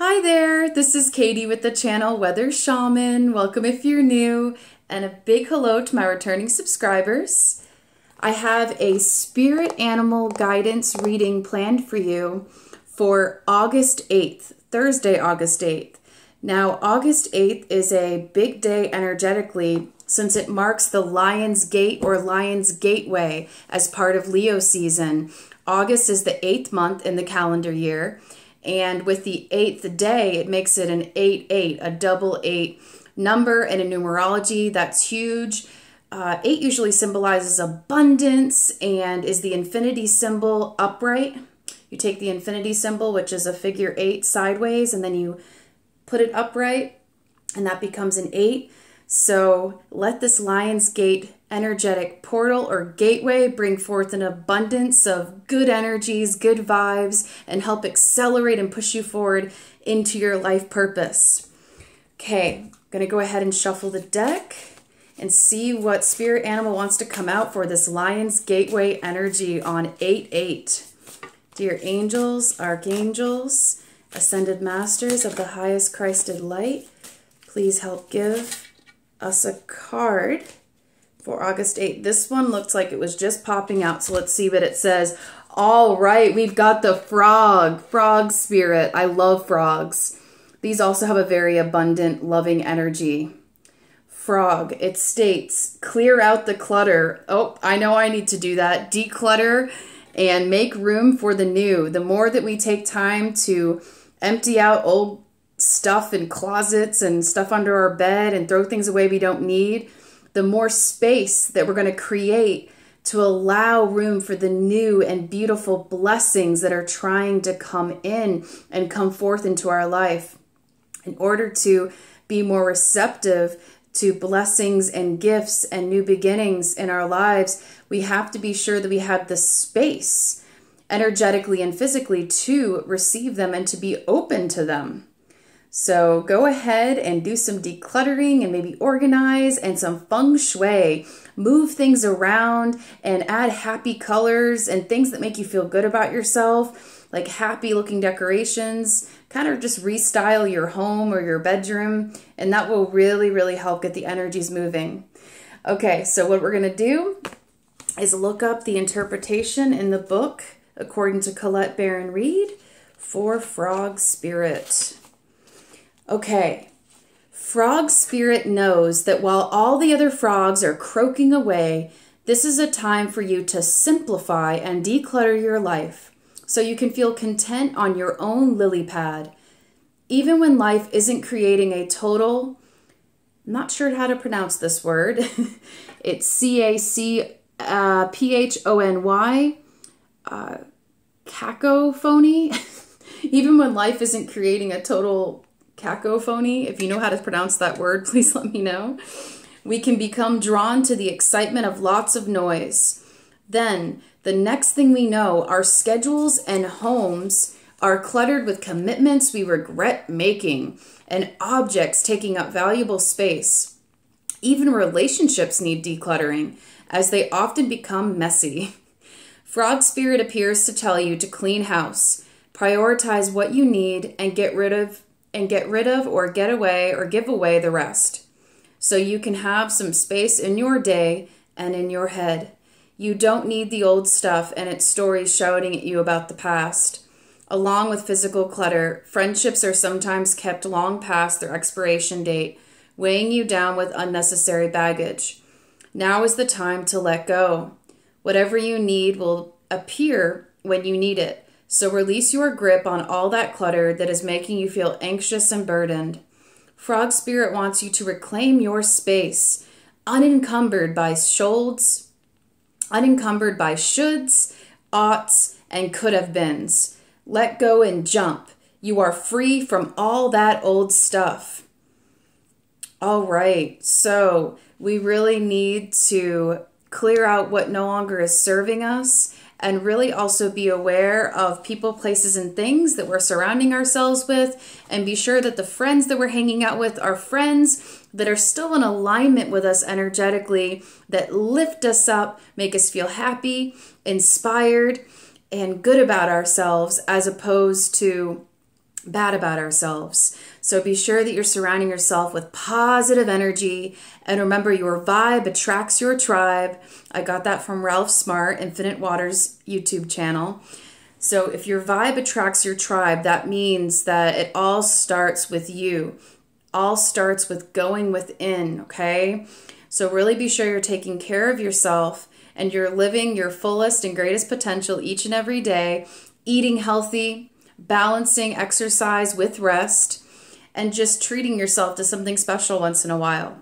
Hi there, this is Katie with the channel Weather Shaman. Welcome if you're new, and a big hello to my returning subscribers. I have a spirit animal guidance reading planned for you for August 8th, Thursday, August 8th. Now, August 8th is a big day energetically since it marks the Lion's Gate or Lion's Gateway as part of Leo season. August is the eighth month in the calendar year and with the eighth day, it makes it an 8 8, a double eight number in a numerology. That's huge. Uh, eight usually symbolizes abundance and is the infinity symbol upright. You take the infinity symbol, which is a figure eight sideways, and then you put it upright, and that becomes an eight. So let this Lion's Gate energetic portal or gateway bring forth an abundance of good energies, good vibes, and help accelerate and push you forward into your life purpose. Okay, I'm going to go ahead and shuffle the deck and see what spirit animal wants to come out for this Lion's Gateway energy on 8 8. Dear angels, archangels, ascended masters of the highest Christed light, please help give us a card for August 8th. This one looks like it was just popping out, so let's see what it says. All right, we've got the frog, frog spirit. I love frogs. These also have a very abundant, loving energy. Frog, it states, clear out the clutter. Oh, I know I need to do that. Declutter and make room for the new. The more that we take time to empty out old stuff in closets and stuff under our bed and throw things away we don't need, the more space that we're going to create to allow room for the new and beautiful blessings that are trying to come in and come forth into our life. In order to be more receptive to blessings and gifts and new beginnings in our lives, we have to be sure that we have the space energetically and physically to receive them and to be open to them. So go ahead and do some decluttering and maybe organize and some feng shui. Move things around and add happy colors and things that make you feel good about yourself, like happy looking decorations. Kind of just restyle your home or your bedroom, and that will really, really help get the energies moving. Okay, so what we're going to do is look up the interpretation in the book according to Colette Baron Reid for Frog Spirit. Okay, Frog Spirit knows that while all the other frogs are croaking away, this is a time for you to simplify and declutter your life so you can feel content on your own lily pad. Even when life isn't creating a total, I'm not sure how to pronounce this word. it's C A C uh, P H O N Y, uh, cacophony. Even when life isn't creating a total cacophony. If you know how to pronounce that word, please let me know. We can become drawn to the excitement of lots of noise. Then, the next thing we know, our schedules and homes are cluttered with commitments we regret making and objects taking up valuable space. Even relationships need decluttering, as they often become messy. Frog Spirit appears to tell you to clean house, prioritize what you need, and get rid of and get rid of or get away or give away the rest. So you can have some space in your day and in your head. You don't need the old stuff and its stories shouting at you about the past. Along with physical clutter, friendships are sometimes kept long past their expiration date, weighing you down with unnecessary baggage. Now is the time to let go. Whatever you need will appear when you need it. So release your grip on all that clutter that is making you feel anxious and burdened. Frog Spirit wants you to reclaim your space, unencumbered by shoulds, unencumbered by shoulds, oughts, and could have beens. Let go and jump. You are free from all that old stuff. All right, so we really need to clear out what no longer is serving us and really also be aware of people, places, and things that we're surrounding ourselves with, and be sure that the friends that we're hanging out with are friends that are still in alignment with us energetically, that lift us up, make us feel happy, inspired, and good about ourselves, as opposed to bad about ourselves. So be sure that you're surrounding yourself with positive energy. And remember, your vibe attracts your tribe. I got that from Ralph Smart, Infinite Waters YouTube channel. So if your vibe attracts your tribe, that means that it all starts with you. All starts with going within, okay? So really be sure you're taking care of yourself and you're living your fullest and greatest potential each and every day, eating healthy, balancing exercise with rest, and just treating yourself to something special once in a while.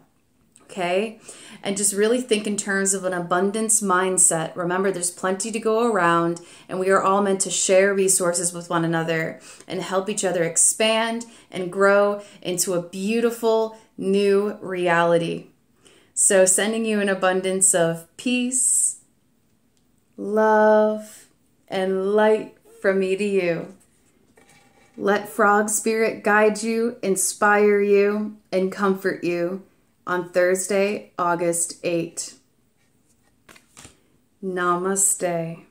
Okay? And just really think in terms of an abundance mindset. Remember, there's plenty to go around, and we are all meant to share resources with one another and help each other expand and grow into a beautiful new reality. So, sending you an abundance of peace, love, and light from me to you. Let Frog Spirit guide you, inspire you, and comfort you on Thursday, August 8. Namaste.